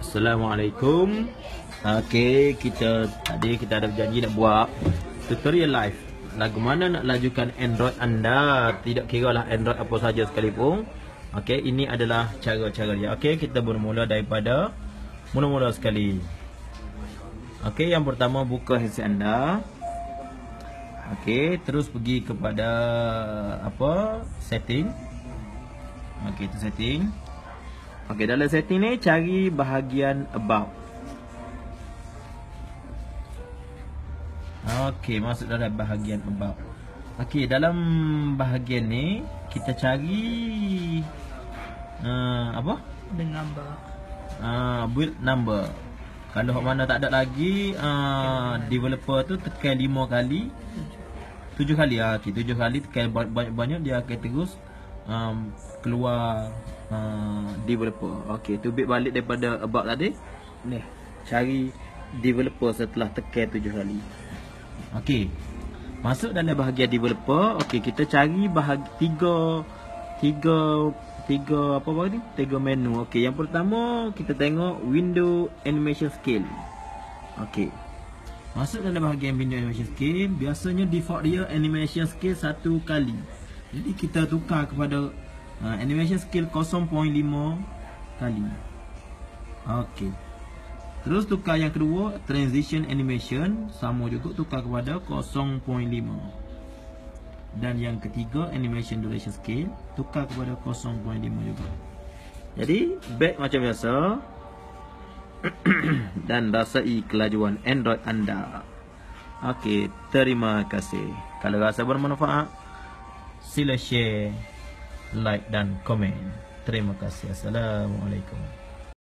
Assalamualaikum. Okey, kita tadi kita ada janji nak buat tutorial live. Lagu mana nak lajukan Android anda? Tidak kira lah Android apa saja sekalipun. Okey, ini adalah cara-cara dia. Okey, kita bermula daripada mula-mula sekali. Okey, yang pertama buka headset anda. Okey, terus pergi kepada apa? Setting. Okey, itu setting. Okey, dalam setting ni cari bahagian about. Okey, masuk dalam bahagian about. Okey, dalam bahagian ni kita cari uh, apa? The number. Uh, build number. Kalau hok mana tak ada lagi uh, developer tu tekan 5 kali. 7 kali ah. Okey, 7 kali tekan banyak-banyak dia akan terus um, keluar uh, developer. Okey, tu bit balik daripada about tadi. Ni, cari developer setelah tekan 7 kali. Okey. Masuk dalam bahagian developer. Okey, kita cari bahagi tiga tiga tiga apa apa ni? Tiga menu. Okey, yang pertama kita tengok window animation scale. Okey. Masuk dalam bahagian window animation scale, biasanya default dia animation scale satu kali. Jadi kita tukar kepada uh, animation scale 0.5 kali. Okey. Terus tukar yang kedua Transition animation. Sama juga tukar kepada 0.5 Dan yang ketiga Animation duration scale. Tukar kepada 0.5 juga. Jadi Back macam biasa. Dan rasai kelajuan Android anda. Okey Terima kasih. Kalau rasa bermanfaat Sila share Like dan komen. Terima kasih. Assalamualaikum